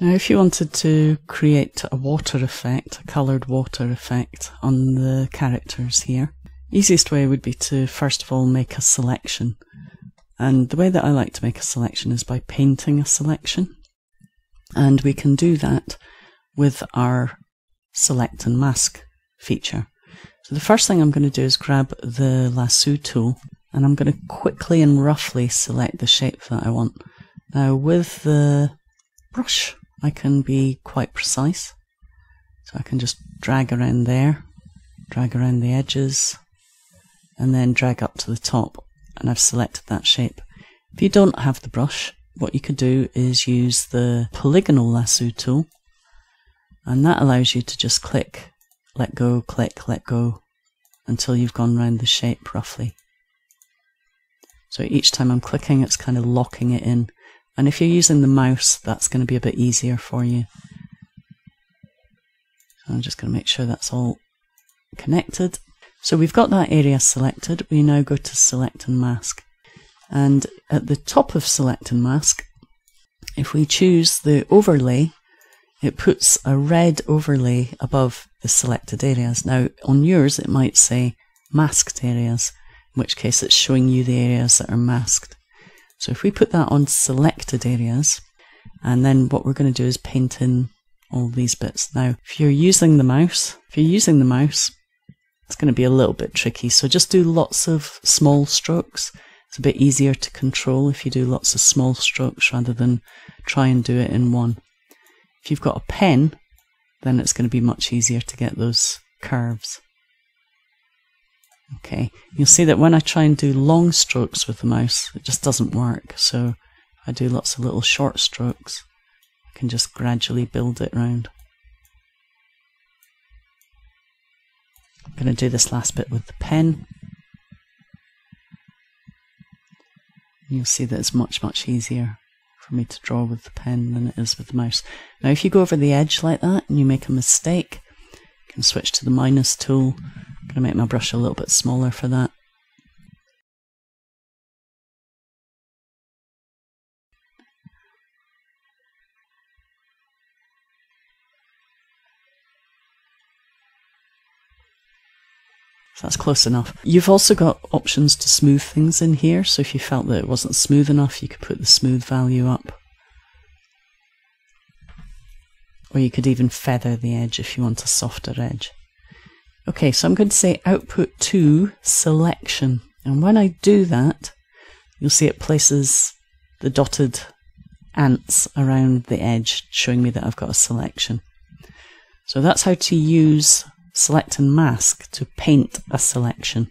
Now if you wanted to create a water effect, a coloured water effect on the characters here, easiest way would be to first of all make a selection. And the way that I like to make a selection is by painting a selection. And we can do that with our select and mask feature. So the first thing I'm going to do is grab the lasso tool and I'm going to quickly and roughly select the shape that I want. Now with the brush I can be quite precise. So I can just drag around there, drag around the edges, and then drag up to the top and I've selected that shape. If you don't have the brush, what you could do is use the polygonal lasso tool and that allows you to just click, let go, click, let go until you've gone round the shape roughly. So each time I'm clicking, it's kind of locking it in. And if you're using the mouse, that's going to be a bit easier for you. So I'm just going to make sure that's all connected. So we've got that area selected. We now go to select and mask. And at the top of select and mask, if we choose the overlay, it puts a red overlay above the selected areas. Now on yours, it might say masked areas in which case it's showing you the areas that are masked. So if we put that on selected areas, and then what we're going to do is paint in all these bits. Now, if you're using the mouse, if you're using the mouse, it's going to be a little bit tricky. So just do lots of small strokes. It's a bit easier to control if you do lots of small strokes rather than try and do it in one. If you've got a pen, then it's going to be much easier to get those curves. Okay, you'll see that when I try and do long strokes with the mouse, it just doesn't work. So I do lots of little short strokes. I can just gradually build it round. I'm going to do this last bit with the pen. You'll see that it's much, much easier for me to draw with the pen than it is with the mouse. Now, if you go over the edge like that and you make a mistake, you can switch to the minus tool I'm going to make my brush a little bit smaller for that. That's close enough. You've also got options to smooth things in here, so if you felt that it wasn't smooth enough, you could put the smooth value up. Or you could even feather the edge if you want a softer edge. Okay, so I'm going to say output to selection. And when I do that, you'll see it places the dotted ants around the edge, showing me that I've got a selection. So that's how to use select and mask to paint a selection.